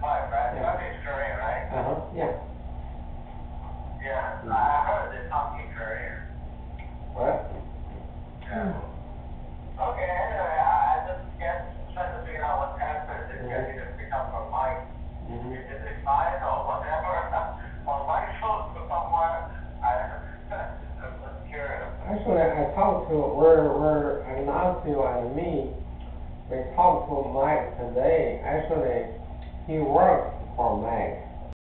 Five, right? Yeah. Okay, it's right? Uh-huh, yeah. Yeah, I heard they're talking Korean. What? Yeah. Okay, anyway, I, I just guess, trying to figure out what happened. This guy Mhm. didn't pick up her mic. Mm-hmm. Is it or whatever? Or mic close to somewhere? I, I'm just curious. Actually, I talked to, we're, we're, Ignacio and me, we talked to Mike today. Actually, he works for Mike.